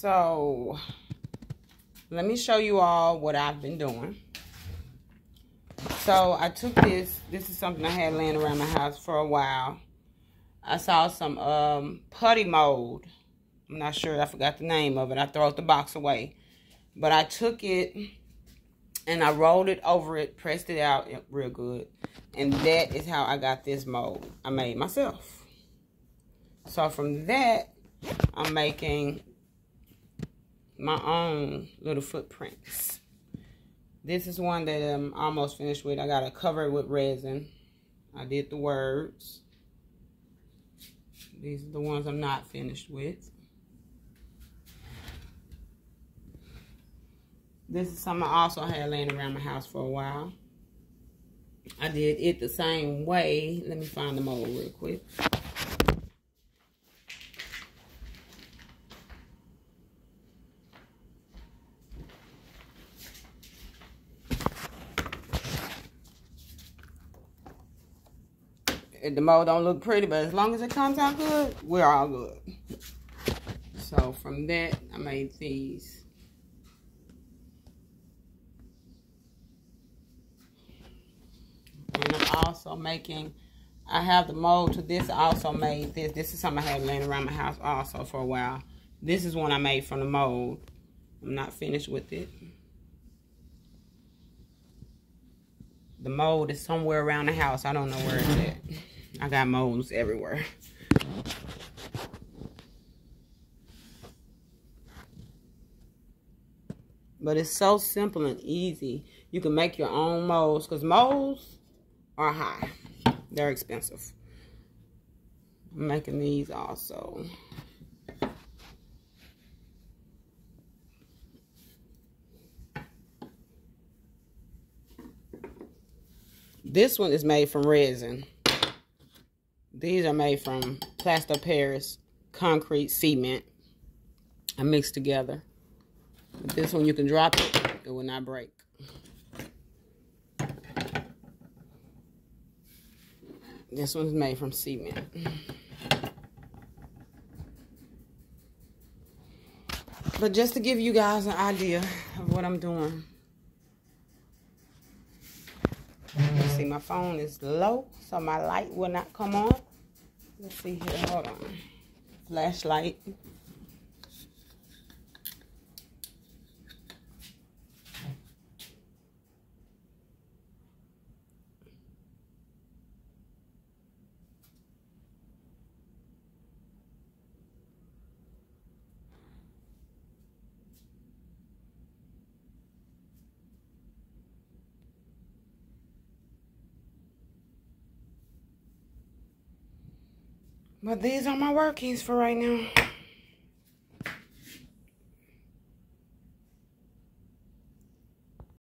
So, let me show you all what I've been doing. So, I took this. This is something I had laying around my house for a while. I saw some um, putty mold. I'm not sure. I forgot the name of it. I throw the box away. But I took it and I rolled it over it, pressed it out real good. And that is how I got this mold I made myself. So from that, I'm making my own little footprints. This is one that I'm almost finished with. I got to cover it with resin. I did the words. These are the ones I'm not finished with. This is something I also had laying around my house for a while. I did it the same way. Let me find the mold real quick. The mold don't look pretty, but as long as it comes out good, we're all good. So from that, I made these. And I'm also making, I have the mold to this. I also made this. This is something I had laying around my house also for a while. This is one I made from the mold. I'm not finished with it. The mold is somewhere around the house. I don't know where it's at. I got molds everywhere. But it's so simple and easy. You can make your own molds because molds are high. They're expensive. I'm making these also. This one is made from resin. These are made from plaster Paris concrete cement. I mixed together. This one you can drop it, it will not break. This one's made from cement. But just to give you guys an idea of what I'm doing. see, my phone is low, so my light will not come on. Let's see here. Hold on. Flashlight. But these are my workings for right now.